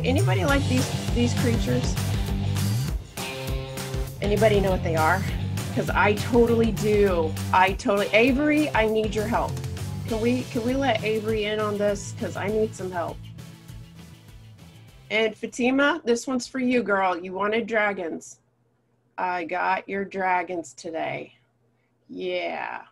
Anybody like these these creatures? Anybody know what they are? Because I totally do. I totally Avery, I need your help. Can we can we let Avery in on this? Because I need some help. And Fatima, this one's for you, girl. You wanted dragons. I got your dragons today. Yeah.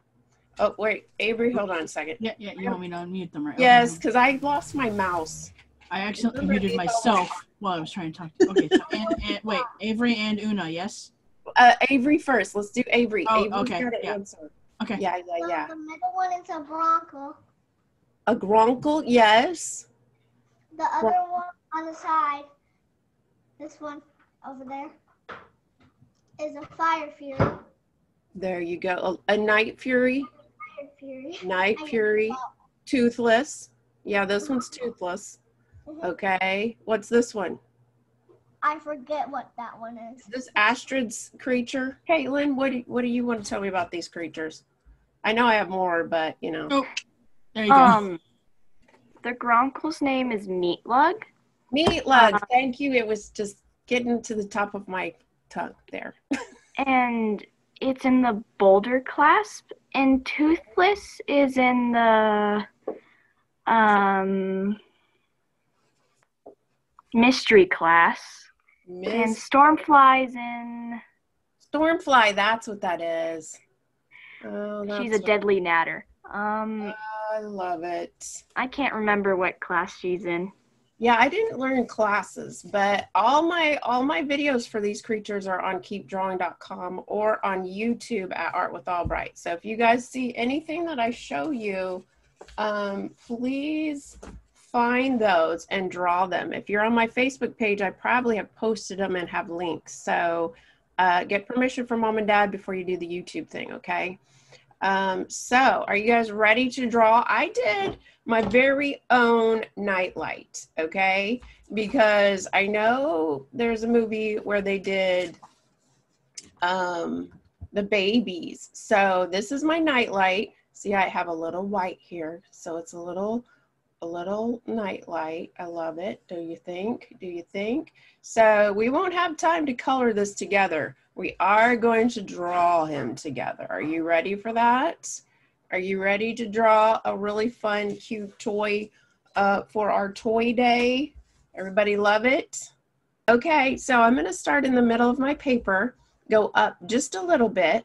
Oh, wait, Avery, hold on a second. Yeah, yeah. You want me to unmute them, right? Yes, because I lost my mouse. I actually Remember muted myself while I was trying to talk to you. Okay, so and, and wait, Avery and Una, yes? Uh, Avery first. Let's do Avery. Oh, Avery's okay, got yeah. answer. Okay. Yeah, yeah, Well, yeah. The middle one is a bronco. A gronkle, yes. The other one on the side, this one over there, is a fire fury. There you go. A, a night fury, Fire fury. night fury, toothless. Yeah, this one's toothless. Mhm. Okay. What's this one? I forget what that one is. This Astrid's creature. Caitlin, what do, what do you want to tell me about these creatures? I know I have more, but you know. Oh, there you go. Um, the Gronkle's name is Meatlug. Meat lug. Thank you. It was just getting to the top of my tongue there. and it's in the boulder class and toothless is in the um mystery class and Miss stormfly's in Stormfly, that's what that is. Oh, she's a deadly nadder um I love it. i can't remember what class she's in Yeah, I didn't learn classes, but all my all my videos for these creatures are on keepdrawing.com or on YouTube at Art with Albright. So if you guys see anything that I show you, um, please find those and draw them. If you're on my Facebook page, I probably have posted them and have links. So uh, get permission from mom and dad before you do the YouTube thing, okay? Um, so are you guys ready to draw? I did my very own nightlight, okay? Because I know there's a movie where they did um, the babies. So this is my nightlight. See, I have a little white here, so it's a little a little nightlight. I love it. Do you think? Do you think? So we won't have time to color this together. We are going to draw him together. Are you ready for that? Are you ready to draw a really fun, cute toy uh, for our toy day? Everybody love it? Okay, so I'm gonna start in the middle of my paper, go up just a little bit,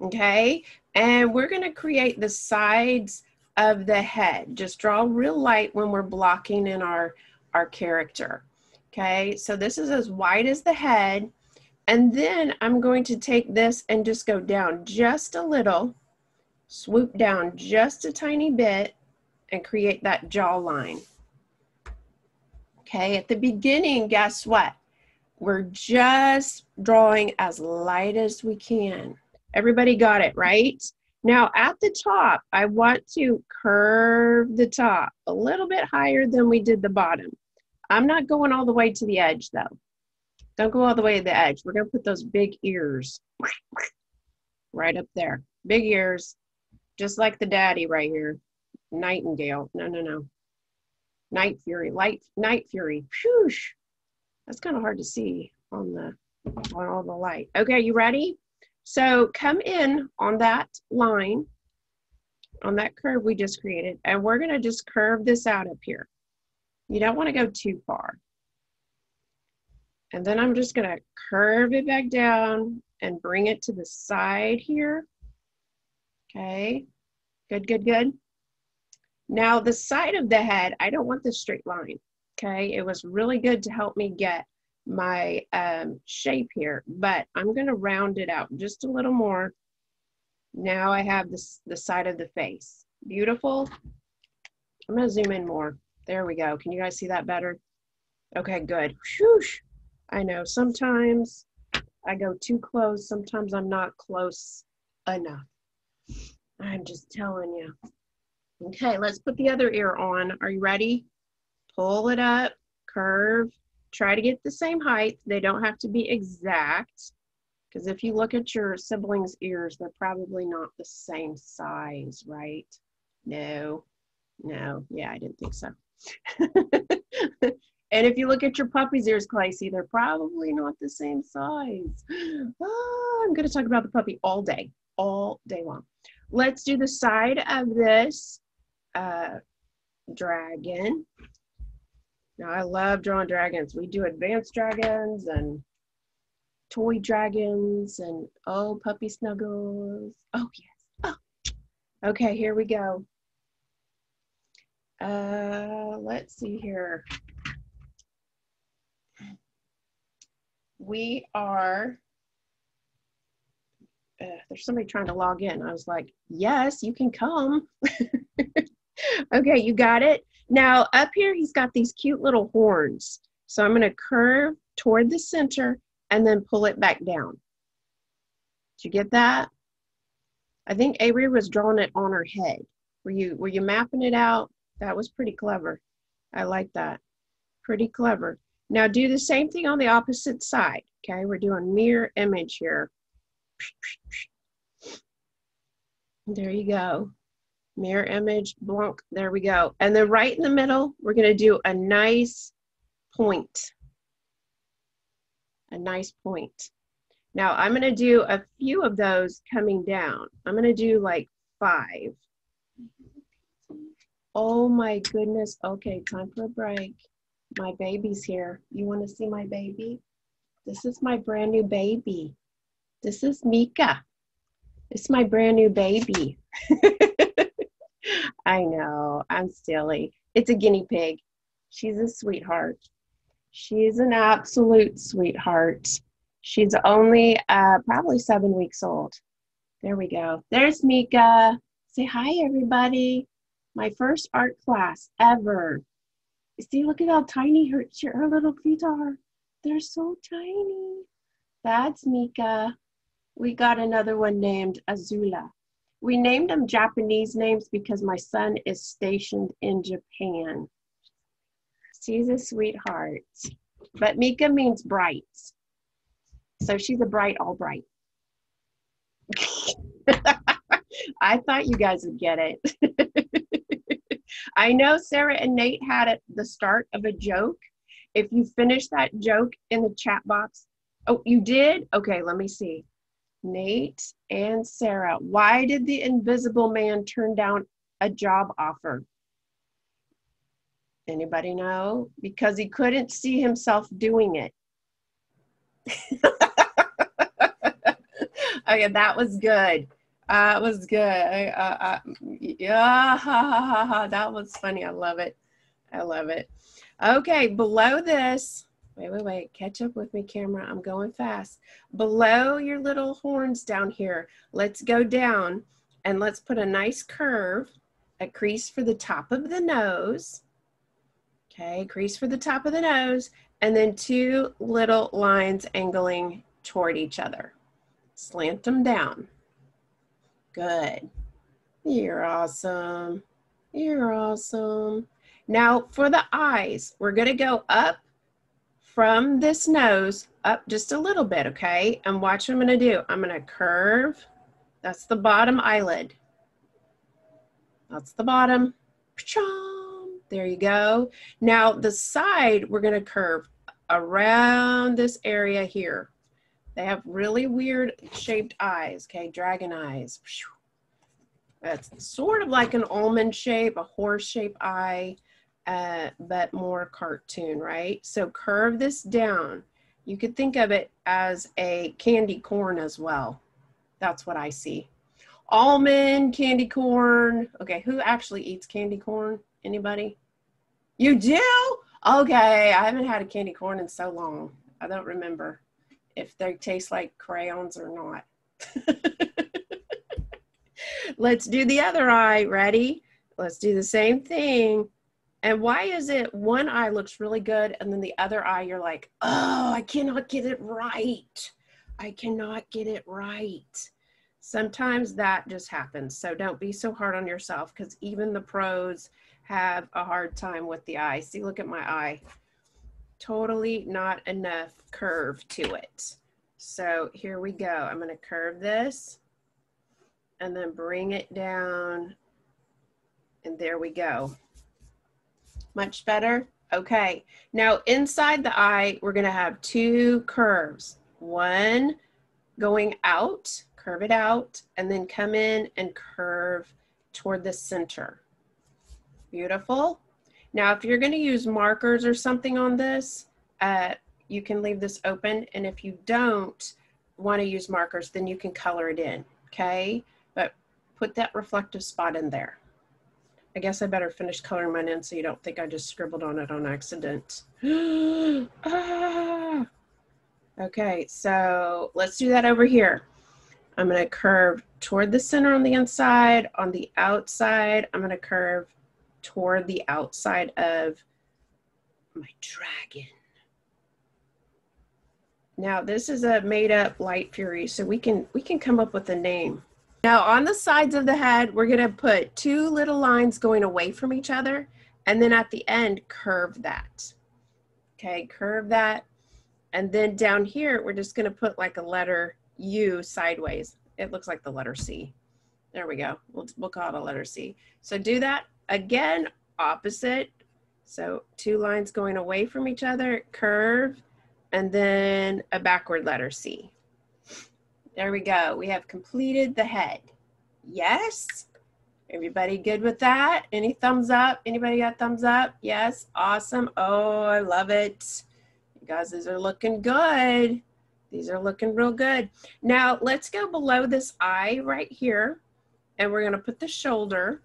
okay? And we're gonna create the sides of the head. Just draw real light when we're blocking in our, our character. Okay, so this is as wide as the head. And then I'm going to take this and just go down just a little, swoop down just a tiny bit and create that jawline. Okay, at the beginning, guess what? We're just drawing as light as we can. Everybody got it, right? Now at the top, I want to curve the top a little bit higher than we did the bottom. I'm not going all the way to the edge though. Don't go all the way to the edge. We're gonna put those big ears right up there. Big ears, just like the daddy right here. Nightingale. No, no, no. Night Fury. Light Night Fury. That's kind of hard to see on the on all the light. Okay, you ready? So come in on that line, on that curve we just created, and we're gonna just curve this out up here. You don't wanna go too far. And then I'm just gonna curve it back down and bring it to the side here. Okay, good, good, good. Now the side of the head, I don't want this straight line. Okay, it was really good to help me get my um, shape here, but I'm gonna round it out just a little more. Now I have this the side of the face. Beautiful. I'm gonna zoom in more. There we go. Can you guys see that better? Okay, good. Whoosh. I know sometimes I go too close, sometimes I'm not close enough. I'm just telling you. Okay, let's put the other ear on. Are you ready? Pull it up, curve, try to get the same height. They don't have to be exact because if you look at your siblings' ears, they're probably not the same size, right? No, no, yeah, I didn't think so. and if you look at your puppy's ears, Claycy, they're probably not the same size. Oh, I'm going to talk about the puppy all day, all day long. Let's do the side of this uh, dragon. Now, I love drawing dragons. We do advanced dragons and toy dragons and oh, puppy snuggles. Oh, yes. Oh. Okay, here we go. Uh, let's see here. We are, uh, there's somebody trying to log in. I was like, yes, you can come. okay, you got it. Now up here, he's got these cute little horns. So I'm gonna curve toward the center and then pull it back down. Did you get that? I think Avery was drawing it on her head. Were you were you mapping it out? That was pretty clever. I like that. Pretty clever. Now do the same thing on the opposite side. Okay, we're doing mirror image here. There you go. Mirror image, blank, there we go. And then right in the middle, we're gonna do a nice point. A nice point. Now I'm gonna do a few of those coming down. I'm gonna do like five. Oh my goodness. Okay, time for a break. My baby's here. You want to see my baby? This is my brand new baby. This is Mika. Is my brand new baby. I know, I'm silly. It's a guinea pig. She's a sweetheart. She's an absolute sweetheart. She's only uh, probably seven weeks old. There we go. There's Mika. Say hi, everybody my first art class ever. See, look at how tiny her, her little feet are. They're so tiny. That's Mika. We got another one named Azula. We named them Japanese names because my son is stationed in Japan. She's a sweetheart. But Mika means bright. So she's a bright, all bright. I thought you guys would get it. I know Sarah and Nate had at the start of a joke. If you finish that joke in the chat box, oh, you did? Okay, let me see. Nate and Sarah, why did the invisible man turn down a job offer? Anybody know? Because he couldn't see himself doing it. okay, that was good. Uh, was good. I, uh, uh, yeah, ha, ha, ha. that was funny. I love it. I love it. Okay, below this, wait, wait, wait. Catch up with me, camera. I'm going fast. Below your little horns down here, let's go down and let's put a nice curve, a crease for the top of the nose. Okay, crease for the top of the nose, and then two little lines angling toward each other. Slant them down. Good. You're awesome. You're awesome. Now for the eyes, we're going to go up from this nose up just a little bit, okay? And watch what I'm to do. I'm to curve. That's the bottom eyelid. That's the bottom. There you go. Now the side, we're to curve around this area here. They have really weird shaped eyes, okay? Dragon eyes. That's sort of like an almond shape, a horse shape eye, uh, but more cartoon, right? So curve this down. You could think of it as a candy corn as well. That's what I see. Almond, candy corn. Okay, who actually eats candy corn? Anybody? You do? Okay, I haven't had a candy corn in so long. I don't remember if they taste like crayons or not. Let's do the other eye. Ready? Let's do the same thing. And why is it one eye looks really good and then the other eye you're like, oh, I cannot get it right. I cannot get it right. Sometimes that just happens. So don't be so hard on yourself because even the pros have a hard time with the eye. See, look at my eye totally not enough curve to it. So here we go. I'm going to curve this and then bring it down. And there we go. Much better? Okay. Now inside the eye, we're gonna have two curves. One going out, curve it out, and then come in and curve toward the center. Beautiful. Now, if you're gonna use markers or something on this, uh, you can leave this open. And if you don't wanna use markers, then you can color it in, okay? But put that reflective spot in there. I guess I better finish coloring mine in so you don't think I just scribbled on it on accident. ah! Okay, so let's do that over here. I'm gonna curve toward the center on the inside. On the outside, I'm gonna curve toward the outside of my dragon. Now this is a made up light fury, so we can we can come up with a name. Now on the sides of the head, we're gonna put two little lines going away from each other, and then at the end, curve that. Okay, curve that. And then down here, we're just gonna put like a letter U sideways. It looks like the letter C. There we go. We'll, we'll call it a letter C. So do that again, opposite. So two lines going away from each other, curve, and then a backward letter C. There we go. We have completed the head. Yes? Everybody good with that? Any thumbs up? Anybody got thumbs up? Yes? Awesome. Oh, I love it. You guys, these are looking good. These are looking real good. Now, let's go below this eye right here, and we're going to put the shoulder,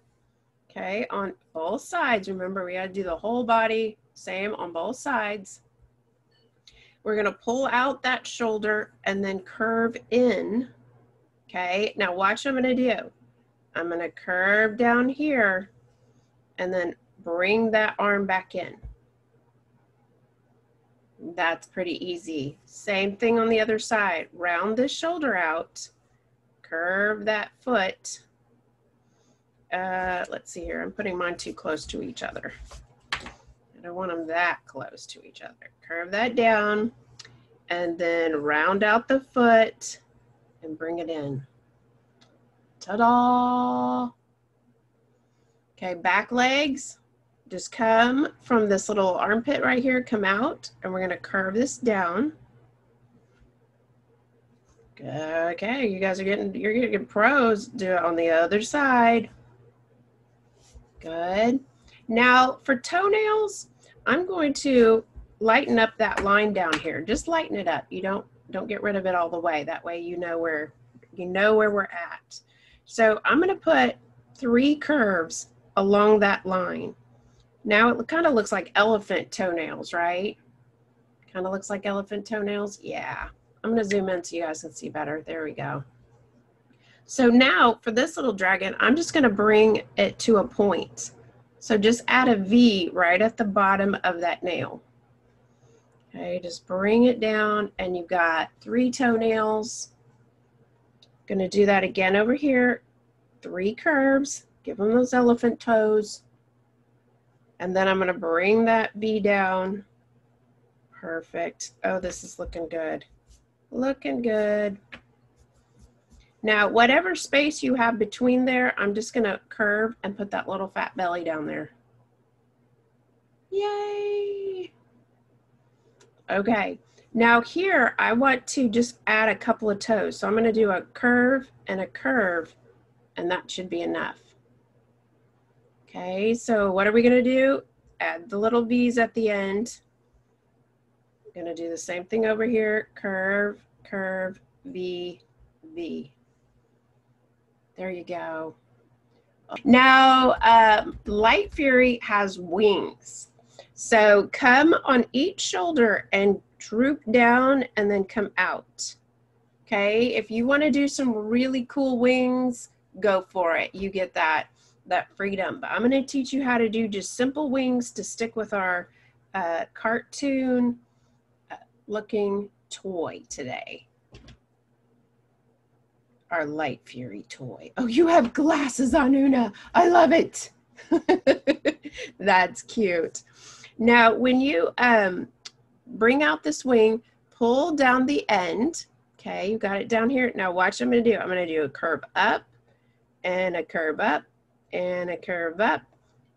okay, on both sides. Remember, we got to do the whole body, same on both sides. We're gonna pull out that shoulder and then curve in. Okay, now watch what I'm gonna do. I'm gonna curve down here and then bring that arm back in. That's pretty easy. Same thing on the other side. Round this shoulder out, curve that foot. Uh, let's see here, I'm putting mine too close to each other. I don't want them that close to each other. Curve that down and then round out the foot and bring it in. Ta-da! Okay, back legs. Just come from this little armpit right here, come out, and we're gonna curve this down. Okay, you guys are getting, you're getting pros. Do it on the other side. Good. Now for toenails, I'm going to lighten up that line down here. Just lighten it up. You don't don't get rid of it all the way. That way you know where you know where we're at. So I'm going to put three curves along that line. Now it kind of looks like elephant toenails, right? Kind of looks like elephant toenails. Yeah. I'm going to zoom in so you guys can see better. There we go. So now for this little dragon, I'm just going to bring it to a point. So just add a V right at the bottom of that nail. Okay, just bring it down and you've got three toenails. Gonna do that again over here. Three curves, give them those elephant toes. And then I'm gonna bring that V down. Perfect. Oh, this is looking good. Looking good. Now, whatever space you have between there, I'm just gonna curve and put that little fat belly down there. Yay! Okay, now here I want to just add a couple of toes. So I'm gonna do a curve and a curve, and that should be enough. Okay, so what are we gonna do? Add the little V's at the end. I'm gonna do the same thing over here, curve, curve, V, V. There you go. Now, um, Light Fury has wings. So come on each shoulder and droop down and then come out. Okay, if you want to do some really cool wings, go for it. You get that that freedom. But I'm going to teach you how to do just simple wings to stick with our uh, cartoon uh, looking toy today. Our Light Fury toy. Oh, you have glasses on, Una. I love it. That's cute. Now, when you um, bring out this wing, pull down the end. Okay, you got it down here. Now watch I'm gonna do. I'm gonna do a curve up and a curve up and a curve up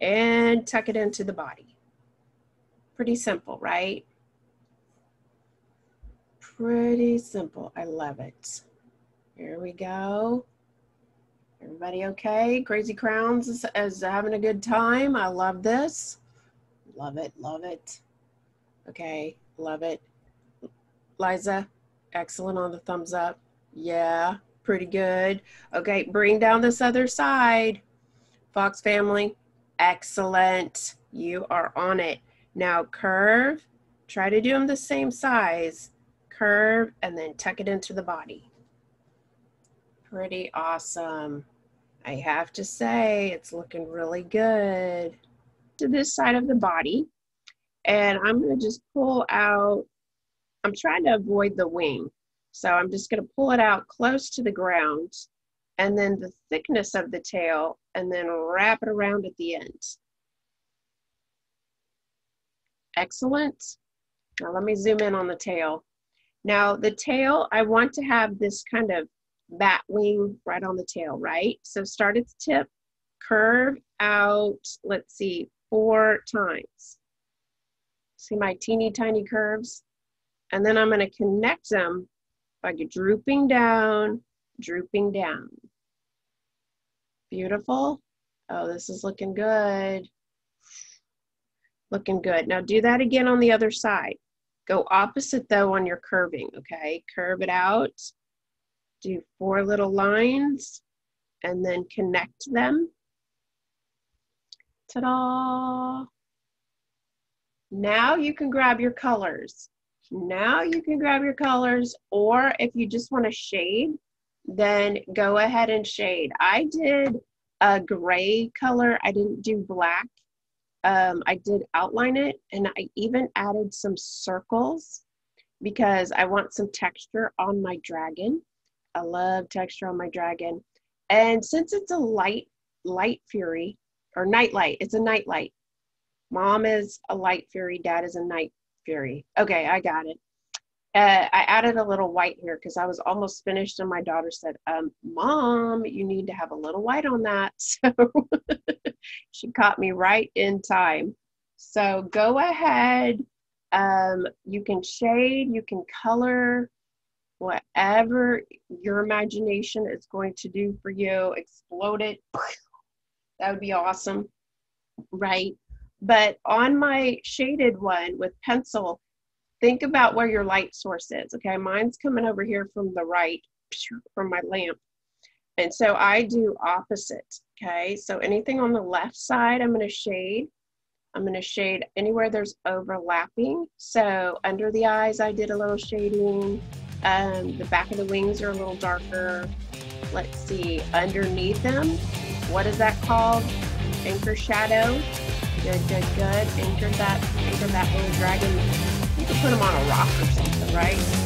and tuck it into the body. Pretty simple, right? Pretty simple. I love it. Here we go. Everybody okay? Crazy Crowns is, is having a good time. I love this. Love it, love it. Okay, love it. Liza, excellent on the thumbs up. Yeah, pretty good. Okay, bring down this other side. Fox family, excellent. You are on it. Now curve, try to do them the same size. Curve and then tuck it into the body. Pretty awesome. I have to say, it's looking really good. To this side of the body, and I'm gonna just pull out, I'm trying to avoid the wing. So I'm just gonna pull it out close to the ground and then the thickness of the tail and then wrap it around at the end. Excellent. Now let me zoom in on the tail. Now the tail, I want to have this kind of bat wing right on the tail, right? So start its tip, curve out, let's see, four times. See my teeny tiny curves? And then I'm gonna connect them by drooping down, drooping down. Beautiful. Oh, this is looking good. Looking good. Now do that again on the other side. Go opposite though on your curving, okay? Curve it out. Do four little lines and then connect them. Ta-da! Now you can grab your colors. Now you can grab your colors, or if you just want to shade, then go ahead and shade. I did a gray color. I didn't do black. Um, I did outline it, and I even added some circles because I want some texture on my dragon. I love texture on my dragon. And since it's a light, light fury, or night light, it's a night light. Mom is a light fury, dad is a night fury. Okay, I got it. Uh, I added a little white here because I was almost finished, and my daughter said, um, "Mom, you need to have a little white on that." So she caught me right in time. So go ahead. Um, you can shade, you can color, whatever your imagination is going to do for you. Explode it. That would be awesome, right? But on my shaded one with pencil, think about where your light source is. Okay, mine's coming over here from the right, from my lamp. And so I do opposite. Okay, so anything on the left side, I'm going to shade. I'm going to shade anywhere there's overlapping. So under the eyes, I did a little shading. Um, the back of the wings are a little darker. Let's see, underneath them, what is that called? Anchor shadow. Good, good, good. Anchor that, anchor that little dragon. You can put them on a rock or something, right?